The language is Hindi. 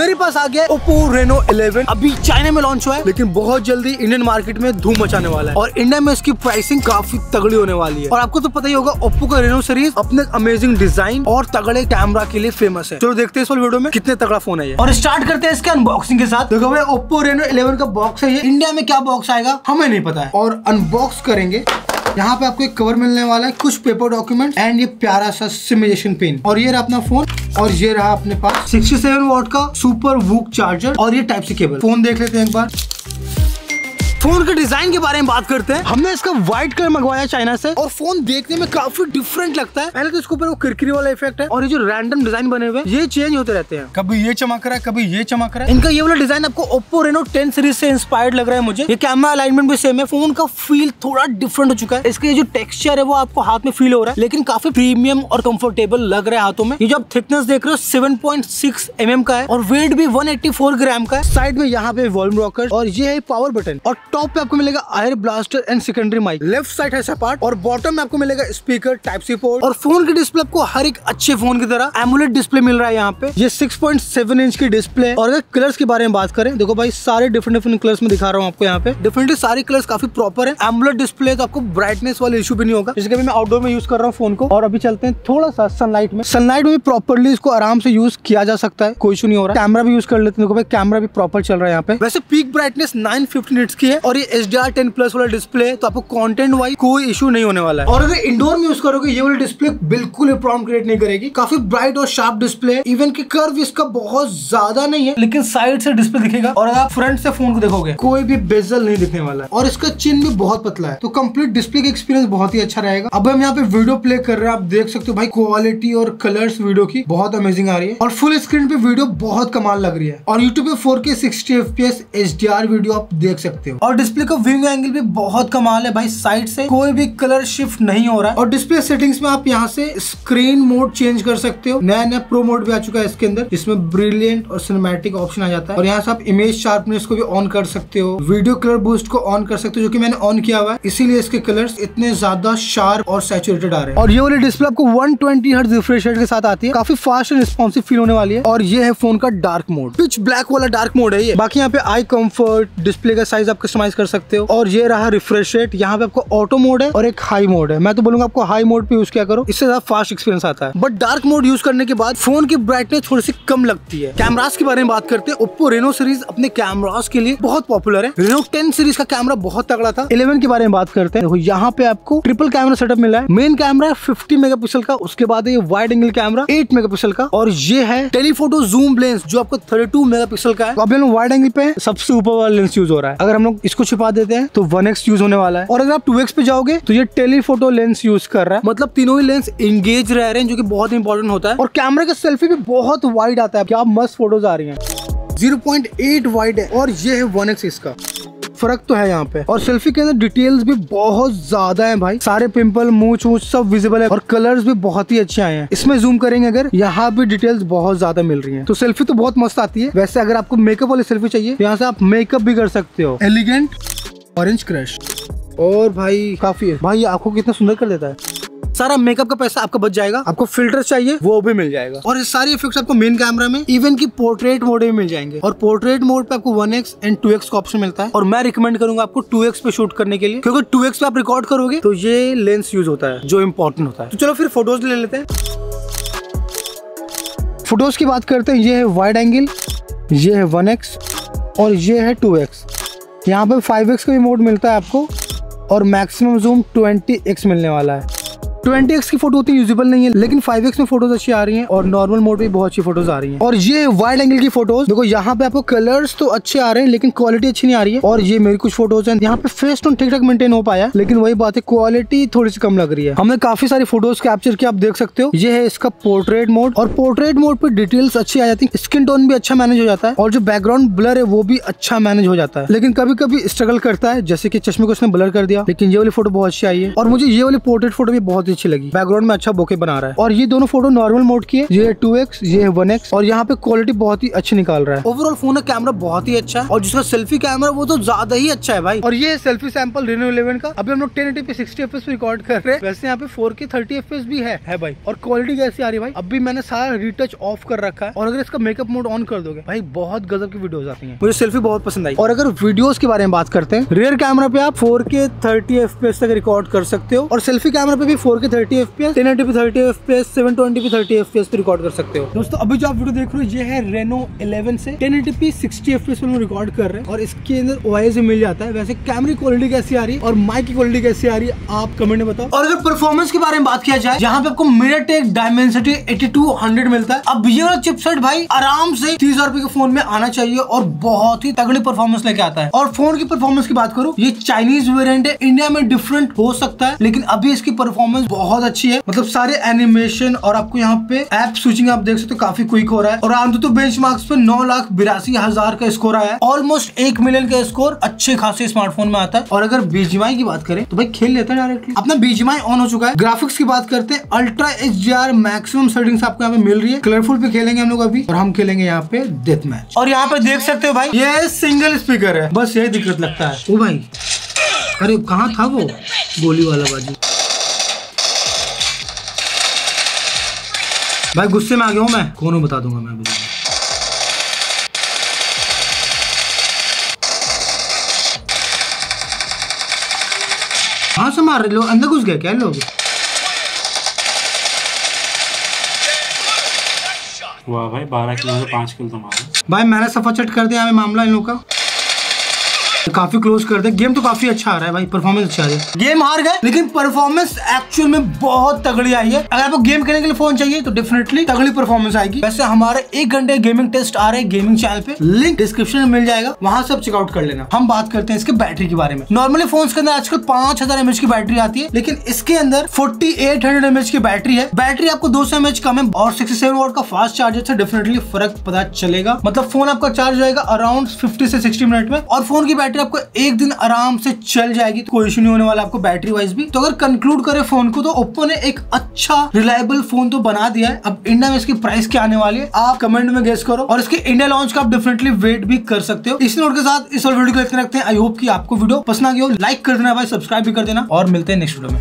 मेरे पास आ गया ओप्पो रेनो 11 अभी चाइना में लॉन्च हुआ है, लेकिन बहुत जल्दी इंडियन मार्केट में धूम मचाने वाला है। और इंडिया में इसकी प्राइसिंग काफ़ी तगड़ी होने वाली है। और आपको तो पता ही होगा ओप्पो का रेनो सीरीज़ अपने अमेजिंग डिज़ाइन और तगड़े कैमरा के लिए फ़ेमस है। चलो देखते हैं इस वीडियो में कितने तगड़ा फ़ोन है और स्टार्ट करते हैं इसके अनबॉक्सिंग के साथ। देखो भाई ओप्पो रेनो 11 का बॉक्स है ये। इंडिया में क्या बॉक्स आएगा, हमें नहीं पता है। और अनबॉक्स करेंगे। यहाँ पे आपको एक कवर मिलने वाला है, कुछ पेपर डॉक्यूमेंट एंड ये प्यारा सा सिमुलेशन पेन और ये रहा अपना फ़ोन और ये रहा अपने पास 67 वॉट का सुपर वूक चार्जर और ये टाइप सी केबल फ़ोन देख लेते हैं एक बार. फ़ोन के डिज़ाइन के बारे में बात करते हैं। हमने इसका व्हाइट कलर मंगवाया चाइना से। और फ़ोन देखने में काफ़ी डिफरेंट लगता है। पहले तो इसके ऊपर वो किरकिरी वाला इफ़ेक्ट है और ये जो रैंडम डिज़ाइन बने हुए ये चेंज होते रहते हैं। कभी ये चमक रहा है कभी ये चमक रहा है। इनका ये वाला डिज़ाइन आपको ओप्पो रेनो टेन सीरीज़ से इंस्पायर्ड लग रहा है मुझे। ये कैमरा अलाइनमेंट भी सेम है। फ़ोन का फील थोड़ा डिफरेंट हो चुका है। इसका जो टेक्सचर है वो आपको हाथ में फील हो रहा है लेकिन काफ़ी प्रीमियम और कंफर्टेबल लग रहा है हाथों में। ये जो आप थिकनेस देख रहे हो seven point six M M का है और वेट भी वन एट्टी फोर ग्राम का है। साइड में यहाँ पे वॉल्यूम रॉकर और ये है पावर बटन और टॉप पे आपको मिलेगा IR blaster and secondary mic left side है सपाट और बॉटम में आपको मिलेगा स्पीकर टाइप सी पोर्ट और फ़ोन की डिस्प्ले आपको हर एक अच्छे फ़ोन की तरह एमुलेट डिस्प्ले मिल रहा है यहाँ पे। ये 6.7 इंच की डिस्प्ले और अगर कलर्स के बारे में बात करें, देखो भाई सारे डिफरेंट डिफरेंट कलर्स में दिखा रहा हूँ आपको यहाँ पे। डिफरेंट सारे कलर्स काफ़ी प्रॉपर है। एमुलेट डिस्प्ले तो आपको ब्राइटनेस वाले इशू भी नहीं होगा। जैसे मैं आउटडोर में यूज़ कर रहा हूँ फ़ोन को। और अभी चलते हैं थोड़ा सा सनलाइट में। सनलाइट में प्रॉपरली इसको आराम से यूज़ किया जा सकता है। कोई इशू नहीं हो रहा। कैमरा भी यूज़ कर लेते हैं। देखो भाई कैमरा भी प्रॉपर चल रहा है यहाँ पे। वैसे पीक ब्राइटनेस नाइन फिफ्टी की है। और ये H D R ten plus वाला डिस्प्ले डिस्प्ले तो आपको कॉन्टेंट वाइज कोई इशू नहीं होने वाला है। और अगर इंडोर में यूज़ करोगे, ये वाली डिस्प्ले बिल्कुल प्रॉब्लम क्रिएट नहीं करेगी। काफ़ी ब्राइट और शार्प डिस्प्ले है। इवन की कर्व इसका बहुत ज़्यादा नहीं है, लेकिन साइड से डिस्प्ले दिखेगा। और अगर आप फ्रंट से फ़ोन को देखोगे, कोई भी बेजल नहीं दिखने वाला है। और इसका चिन्ह भी बहुत पतला है। तो कंप्लीट डिस्प्ले का एक्सपीरियंस बहुत ही अच्छा रहेगा। अब हम यहाँ पे वीडियो प्ले कर रहे हैं। आप देख सकते हो भाई क्वालिटी और कलर्स वीडियो की बहुत अमेजिंग आ रही है। और फुल स्क्रीन पे वीडियो बहुत कमाल लग रही है। और यूट्यूब पे four K sixty F P S H D R video आप देख सकते हो। और डिस्प्ले का व्यू एंगल भी बहुत कमाल है भाई साइड से कोई भी कलर शिफ्ट नहीं हो रहा है। और डिस्प्ले सेटिंग्स में आप यहाँ से स्क्रीन मोड चेंज कर सकते हो। नया नया प्रो मोड भी आ चुका है इसके अंदर जिसमें ब्रिलियंट और सिनेमेटिक ऑप्शन आ जाता है। और यहाँ से आप इमेज शार्पनेस को भी ऑन कर सकते हो। वीडियो कलर बूस्ट को ऑन कर सकते हो जो की मैंने ऑन किया हुआ है। इसीलिए इसके कलर इतने ज़्यादा शार्प और सेचुरेटेड आ रहे हैं। और ये वाली डिस्प्ले आपको वन ट्वेंटी रिफ्रेश रेट के साथ आती है। काफ़ी फास्ट एंड रिस्पॉन्सिव फील होने वाली है। और ये है फ़ोन का डार्क मोड पिच ब्लैक वाला डार्क मोड है ये। बाकी यहाँ पे आई कंफर्ट डिस्प्ले का साइज़ आप कस्टमाइज कर सकते हो। और ये रहा रिफ्रेश रेट यहाँ पे आपको ऑटो मोड है और एक हाई मोड है। मैं तो बोलूँगा आपको हाई मोड पे यूज़ क्या करो। इससे ज़्यादा फास्ट एक्सपीरियंस आता है। बट डार्क मोड यूज़ करने के बाद फ़ोन की ब्राइटनेस थोड़ी सी कम लगती है। कैमरास के बारे में बात करते हैं। ओप्पो रेनो सीरीज़ अपने कैमराज के लिए बहुत पॉपुलर है। रेनो टेन सीरीज़ का कैमरा बहुत तगड़ा था। इलेवन के बारे में बात करते हैं। यहाँ पे आपको ट्रिपल कैमरा सेटअप मिला है। मेन कैमरा फिफ्टी मेगा का। उसके बाद ये wide angle camera eight mega का। और ये है टेलीफोटो जूम लेंस जो आपको थर्टी टू मेगा का है। तो अभी हम वाइड एंगल पे सबसे ऊपर वाला लेंस यूज़ हो रहा है। अगर हम लोग इसको छिपा देते हैं तो वन यूज़ होने वाला है। और अगर आप टू पे जाओगे तो ये टेलीफोटो लेंस यूज़ कर रहा है। मतलब तीनों ही लेंस एंगेज रह रहे हैं, जो कि बहुत इंपॉर्टेंट होता है। और कैमरे का सेल्फी भी बहुत वाइड आता है। क्या मस्त फ़ोटोज़ आ रही है। 0.8 वाइड है, और ये है वन एक्स इसका। फ़र्क तो है यहाँ पे। और सेल्फी के अंदर डिटेल्स भी बहुत ज़्यादा है भाई। सारे पिंपल मूछ वूछ सब विजिबल है और कलर्स भी बहुत ही अच्छे आए हैं। इसमें जूम करेंगे अगर, यहाँ भी डिटेल्स बहुत ज़्यादा मिल रही है। तो सेल्फी तो बहुत मस्त आती है। वैसे अगर आपको मेकअप वाली सेल्फी चाहिए तो यहाँ से आप मेकअप भी कर सकते हो। एलिगेंट ऑरेंज क्रश और भाई, काफ़ी है। भाई आँखों कितना सुंदर कर देता है। सारा मेकअप का पैसा आपका बच जाएगा। आपको फ़िल्टर चाहिए वो भी मिल जाएगा। और ये सारी इफेक्ट्स आपको मेन कैमरा में इवन की पोर्ट्रेट मोड में मिल जाएँगे। और पोर्ट्रेट मोड पे आपको one X and two X का ऑप्शन मिलता है। और मैं रिकमेंड करूँगा आपको टू एक्स पे शूट करने के लिए क्योंकि टू एक्स पे आप रिकॉर्ड करोगे तो ये लेंस यूज़ होता है जो इम्पोर्टेंट होता है। तो चलो फिर फ़ोटोज़ ले लेते हैं। फ़ोटोज़ की बात करते हैं ये है वाइड एंगल ये है वन एक्स और ये है टू एक्स यहाँ पे फाइव एक्स का भी मोड मिलता है आपको और मैक्सिमम जूम 20x मिलने वाला है। 20x की फ़ोटो उतनी यूजेबल नहीं है, लेकिन 5x में फ़ोटोज़ अच्छी आ रही हैं और नॉर्मल मोड पे बहुत अच्छी फ़ोटोज़ आ रही हैं। और ये वाइड एंगल की फ़ोटोज़ देखो यहाँ पे आपको कलर्स तो अच्छे आ रहे हैं, लेकिन क्वालिटी अच्छी नहीं आ रही है। और ये मेरी कुछ फ़ोटोज़ हैं, यहाँ पे फेस टोन ठीक ठाक मेंटेन हो पाया, लेकिन वही बात है क्वालिटी थोड़ी सी कम लग रही है। हमने काफ़ी सारी फ़ोटोज़ कैप्चर किया, आप देख सकते हो। ये है इसका पोर्ट्रेट मोड और पोर्ट्रेट मोड पे डिटेल्स अच्छी आ जाती है स्किन टोन भी अच्छा मैनेज हो जाता है, और जो बैकग्राउंड ब्लर है, वो भी अच्छा मैनेज हो जाता है। लेकिन कभी कभी स्ट्रगल करता है, जैसे की चश्मे को उसने ब्लर कर दिया, लेकिन ये वाली फ़ोटो बहुत अच्छी आई है। और मुझे ये वाली पोर्ट्रेट फ़ोटो भी बहुत ही अच्छी लगी। बैकग्राउंड में अच्छा बोके बना रहा है। और ये दोनों फ़ोटो नॉर्मल मोड की है। ये टू एक्स ये वन एक्स और यहाँ पे क्वालिटी बहुत ही अच्छी निकाल रहा है। ओवरऑल फ़ोन का कैमरा बहुत ही अच्छा है और जिसका सेल्फी कैमरा वो तो ज़्यादा ही अच्छा है भाई। और ये सेल्फी सैंपल रेनो इलेवन का। अभी हम लोग टेन एटी पे सिक्सटी एफ़ रिकॉर्ड कर रहे हैं। वैसे यहाँ पे फोर के थर्टी एफ़ भी है, है भाई। और क्वालिटी कैसी आ रही भाई? अभी मैंने सारा रिटच ऑफ़ कर रखा है। और अगर इसका मेकअप मोड ऑन कर दोगे भाई बहुत गजब की वीडियोस आती है। मुझे सेल्फी बहुत पसंद आई। और अगर वीडियोस के बारे में बात करते हैं रियर कैमरा पे आप फोर के थर्टी एफ़ तक रिकॉर्ड कर सकते हो। और सेल्फी कैमरा पे भी four K thirty F P S ten eighty thirty F P S seven twenty P thirty F पे रिकॉर्ड कर सकते हो। दोस्तों अभी जो आप वीडियो देख रहे हो ये है रेनो इलेवन से ten eighty P sixty F P record कर रहे हैं। और इसके अंदर ओ मिल जाता है। वैसे कैमरे क्वालिटी कैसी आ रही है और माइक की क्वालिटी कैसी आ रही है आप कमेंट में बताओ। और अगर परफॉर्मेंस के बारे में बात किया जाए यहाँ पे आपको MediaTek Dimensity eighty two hundred मिलता है। अब ये वाला चिपसेट भाई आराम से तीस हज़ार के फ़ोन में आना चाहिए और बहुत ही तगड़ी परफॉर्मेंस लेके आता है। और फ़ोन की परफॉर्मेंस की बात करूँ ये चाइनीज़ वेरियंट है इंडिया में डिफरेंट हो सकता है लेकिन अभी इसकी परफॉर्मेंस बहुत अच्छी है। मतलब सारे एनिमेशन और आपको यहाँ पे ऐप स्विचिंग आप देख सकते हो, काफ़ी क्विक हो रहा है। और आम तो बेंच मार्क्स पे नौ लाख बिरासी हज़ार का स्कोर आया है। ऑलमोस्ट एक मिलियन का स्कोर अच्छे खासे स्मार्टफ़ोन में आता है। और अगर बीजीमाई की बात करें तो भाई खेल लेते हैं डायरेक्टली अपना बीजीमाई ऑन हो चुका है। ग्राफिक्स की बात करते हैं ultra H R maximum settings आपको यहाँ पे मिल रही है। कलरफुल पे खेलेंगे हम लोग अभी, और हम खेलेंगे यहाँ पे डेथ मैच और यहाँ पे देख सकते हो भाई, ये सिंगल स्पीकर है। बस यही दिक्कत लगता है। ओ भाई, अरे कहाँ था वो? गोली वाला बाजी। भाई गुस्से में आ गया हूँ मैं। कौन बता दूँगा मैं अभी कहाँ से मार रहे लोग? अंदर घुस गए क्या लोग? वाह भाई बारह किलो से पाँच किलो तो मारा भाई मैंने सफ़ा चट कर दिया हमें मामला इन लोग का। काफ़ी क्लोज कर दे। गेम तो काफ़ी अच्छा आ रहा है भाई परफॉर्मेंस अच्छा आ रही है। गेम हार गए, लेकिन परफॉर्मेंस एक्चुअल में बहुत तगड़ी आई है। अगर आपको गेम खेलने के लिए फ़ोन चाहिए तो डेफिनेटली तगड़ी परफॉर्मेंस आएगी। वैसे हमारे एक घंटे गेमिंग टेस्ट आ रहे हैं गेमिंग चैनल पे। लिंक डिस्क्रिप्शन में मिल जाएगा, वहाँ से चेकआउट कर लेना। हम बात करते हैं इसके बैटरी के बारे में। नॉर्मली फ़ोन के अंदर आजकल पाँच हज़ार की बैटरी आती है, लेकिन इसके अंदर फोर्टी एट हंड्रेड की बैटरी है। बैटरी आपको दो सौ एमएच कम है और सिक्सटी सेवन वोट का फास्ट चार्जर से डेफिनेटली फ़र्क पता चलेगा। मतलब फ़ोन आपका चार्ज होगा अराउंड फिफ्टी से सिक्सटी मिनट में और फ़ोन की बैटरी आपको एक दिन आराम से चल जाएगी तो कोई इशू नहीं होने वाला आपको बैटरी वाइज भी। तो अगर कंक्लूड करें फ़ोन को तो ओप्पो ने एक अच्छा रिलायबल फ़ोन तो बना दिया है। अब इंडिया में इसकी प्राइस क्या आने वाली है, आप कमेंट में गेस करो और इसके इंडिया लॉन्च का आप डेफिनेटली वेट भी कर सकते हो। इस नोट के साथ इस वीडियो को रखते हैं। आई होप की आपको वीडियो पसंद आ गया हो। लाइक कर देना भाई सब्सक्राइब भी कर देना और मिलते हैं नेक्स्ट वीडियो में।